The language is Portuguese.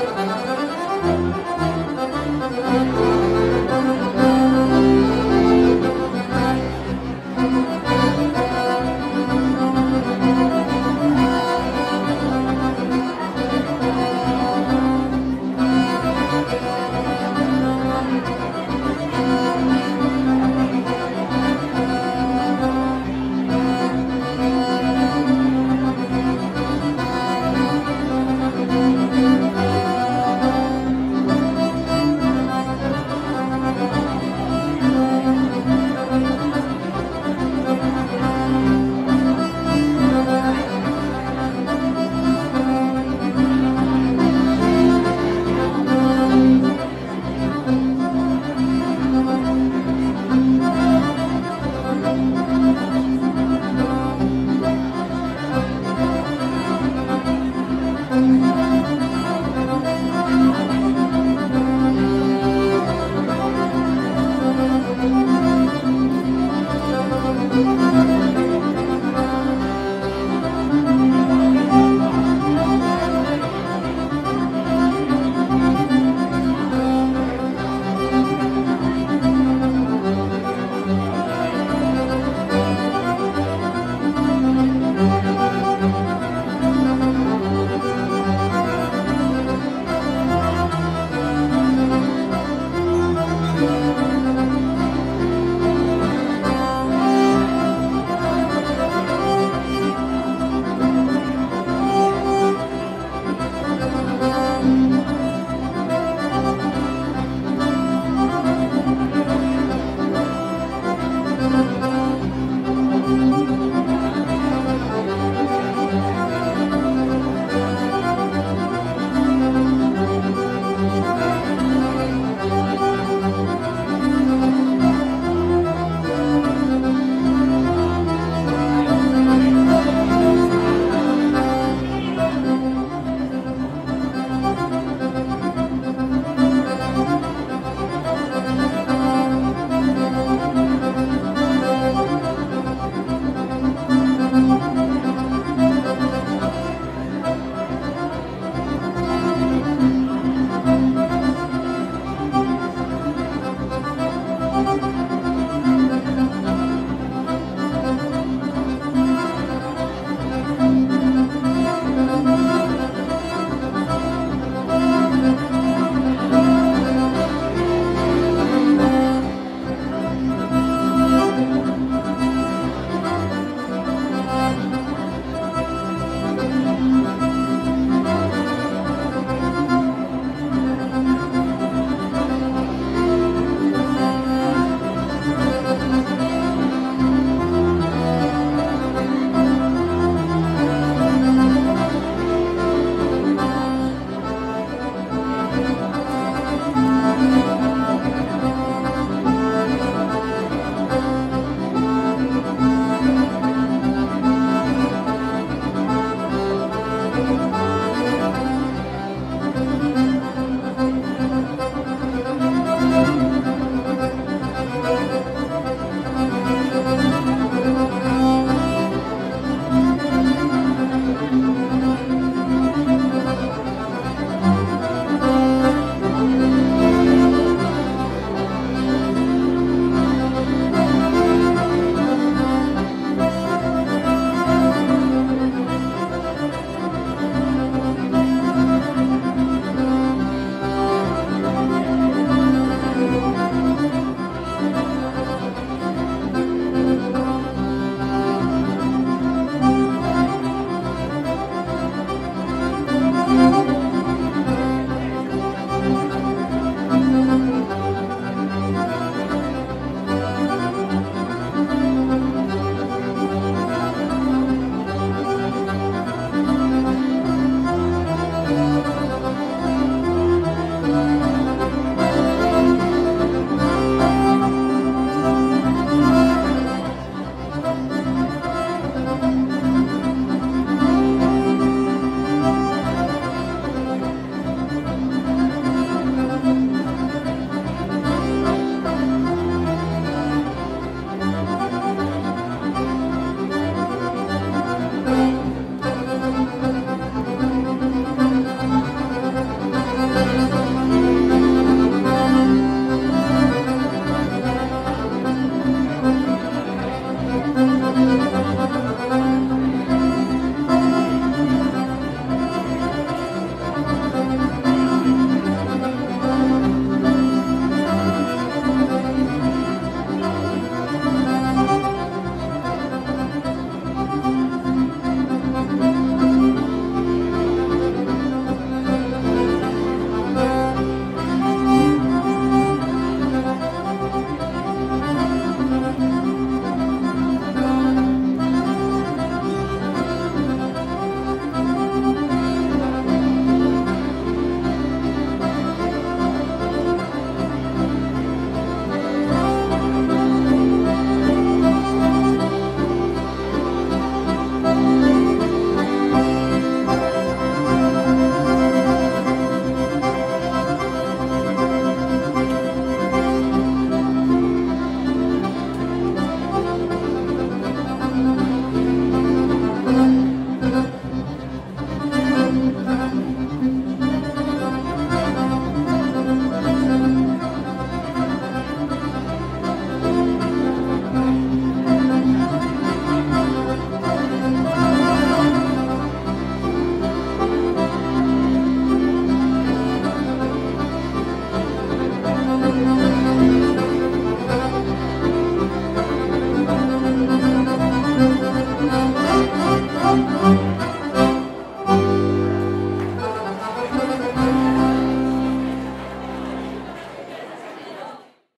Música